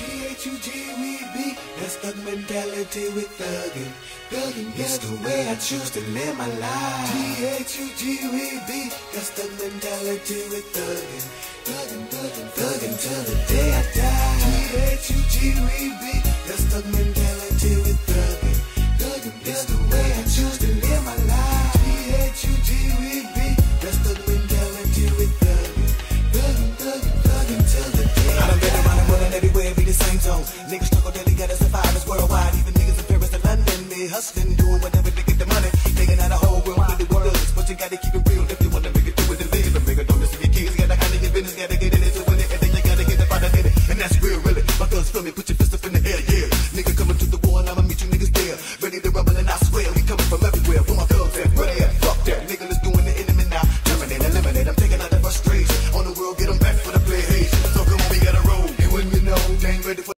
G-H-U-G we be. That's thug mentality with thuggin'. Thuggin', it's the way I choose to live my life. G-H-U-G we be. That's thug mentality with thuggin'. Thuggin', thuggin', thuggin' Niggas struggle daily, gotta survive, it's worldwide. Even niggas in Paris and London, they hustling, doing whatever to get the money. Nigga, out a whole world with the words, but you gotta keep it real if you wanna make it through with the niggas. The nigga don't listen to your kids, gotta handle your business, gotta get in it to win it, and then you gotta get up out of it. And that's real, really. My guns feel me, put your fist